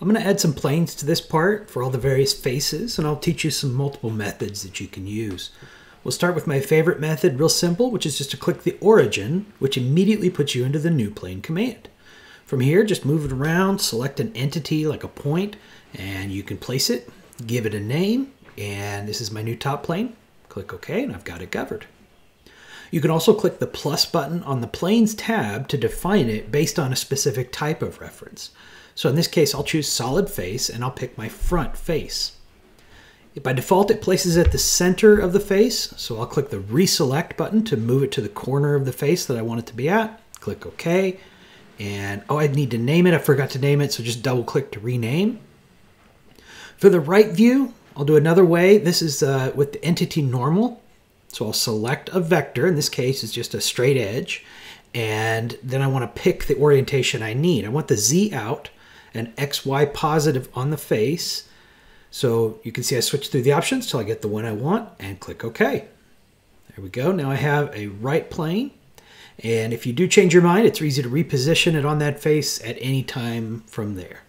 I'm going to add some planes to this part for all the various faces, and I'll teach you some multiple methods that you can use. We'll start with my favorite method, real simple, which is just to click the origin, which immediately puts you into the new plane command. From here, just move it around, select an entity like a point, and you can place it, give it a name, and this is my new top plane. Click OK, and I've got it covered. You can also click the plus button on the Planes tab to define it based on a specific type of reference. So in this case, I'll choose solid face and I'll pick my front face. By default, it places it at the center of the face. So I'll click the reselect button to move it to the corner of the face that I want it to be at. Click OK. And oh, I need to name it. I forgot to name it. So just double click to rename. For the right view, I'll do another way. This is uh, with the entity normal. So I'll select a vector. In this case, it's just a straight edge. And then I want to pick the orientation I need. I want the Z out and XY positive on the face. So you can see I switch through the options till I get the one I want and click OK. There we go. Now I have a right plane. And if you do change your mind, it's easy to reposition it on that face at any time from there.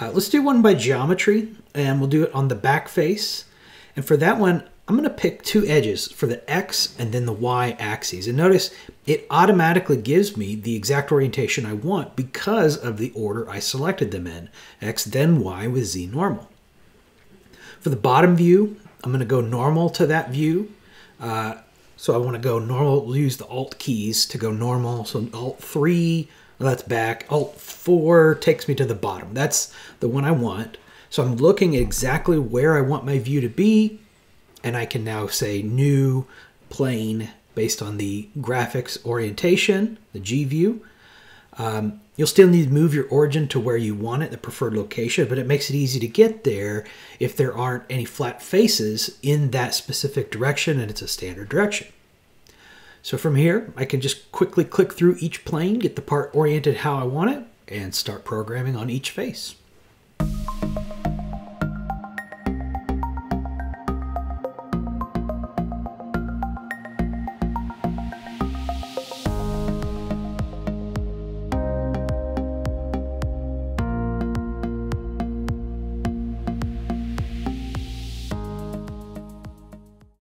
Uh, let's do one by geometry, and we'll do it on the back face. And for that one, I'm going to pick two edges for the X and then the Y axes. And notice it automatically gives me the exact orientation I want because of the order I selected them in. X, then Y with Z normal. For the bottom view, I'm going to go normal to that view. Uh, so I want to go normal, use the Alt keys to go normal. So Alt 3, well, that's back. Alt 4 takes me to the bottom. That's the one I want. So I'm looking exactly where I want my view to be and I can now say new plane based on the graphics orientation, the G view. Um, you'll still need to move your origin to where you want it, the preferred location, but it makes it easy to get there if there aren't any flat faces in that specific direction and it's a standard direction. So from here, I can just quickly click through each plane, get the part oriented how I want it, and start programming on each face.